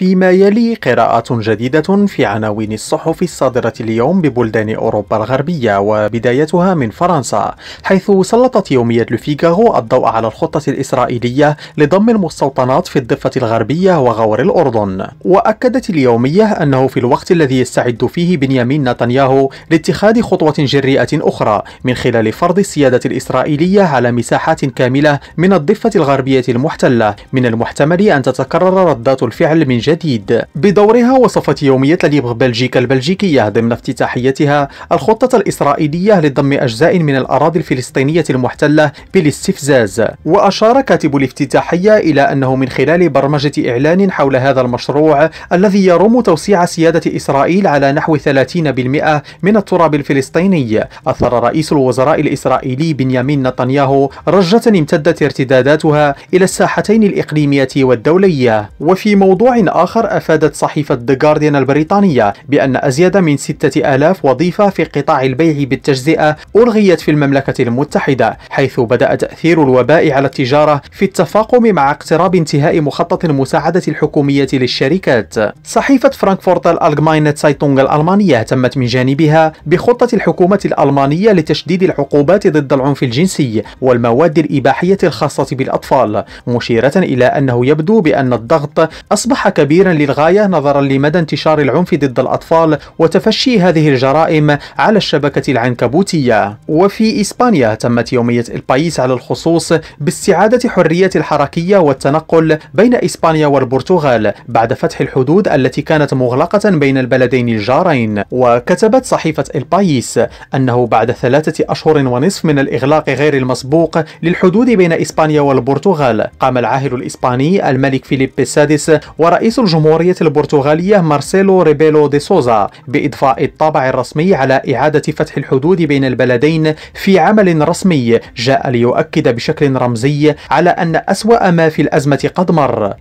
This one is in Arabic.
فيما يلي قراءات جديدة في عناوين الصحف الصادرة اليوم ببلدان أوروبا الغربية وبدايتها من فرنسا حيث سلطت يومية لوفيغارو الضوء على الخطة الإسرائيلية لضم المستوطنات في الضفة الغربية وغور الأردن. وأكدت اليومية أنه في الوقت الذي يستعد فيه بنيامين نتنياهو لاتخاذ خطوة جريئة أخرى من خلال فرض السيادة الإسرائيلية على مساحات كاملة من الضفة الغربية المحتلة. من المحتمل أن تتكرر ردات الفعل من جديد. بدورها وصفت يومية ليبغ بلجيكا البلجيكية ضمن افتتاحيتها الخطة الإسرائيلية لضم أجزاء من الأراضي الفلسطينية المحتلة بالاستفزاز. وأشار كاتب الافتتاحية إلى أنه من خلال برمجة إعلان حول هذا المشروع الذي يروم توسيع سيادة إسرائيل على نحو 30% من التراب الفلسطيني. أثر رئيس الوزراء الإسرائيلي بنيامين نتنياهو رجة امتدت ارتداداتها إلى الساحتين الإقليمية والدولية. وفي موضوع آخر أفادت صحيفة The Guardian البريطانية بأن أزيد من 6000 وظيفة في قطاع البيع بالتجزئة ألغيت في المملكة المتحدة حيث بدأ تأثير الوباء على التجارة في التفاقم مع اقتراب انتهاء مخطط المساعدة الحكومية للشركات. صحيفة فرانكفورتر ألجماينه تسايتونغ الألمانية اهتمت من جانبها بخطة الحكومة الألمانية لتشديد العقوبات ضد العنف الجنسي والمواد الإباحية الخاصة بالأطفال مشيرة إلى أنه يبدو بأن الضغط أصبح كبيرا للغاية نظرا لمدى انتشار العنف ضد الأطفال وتفشي هذه الجرائم على الشبكة العنكبوتية. وفي إسبانيا اهتمت يومية البايس على الخصوص باستعادة حرية الحركية والتنقل بين إسبانيا والبرتغال بعد فتح الحدود التي كانت مغلقة بين البلدين الجارين. وكتبت صحيفة البايس أنه بعد ثلاثة أشهر ونصف من الإغلاق غير المسبوق للحدود بين إسبانيا والبرتغال قام العاهل الإسباني الملك فيليب السادس ورئيس الجمهورية البرتغالية مارسيلو ريبيلو دي سوزا بإضفاء الطابع الرسمي على إعادة فتح الحدود بين البلدين في عمل رسمي جاء ليؤكد بشكل رمزي على أن أسوأ ما في الأزمة قد مر.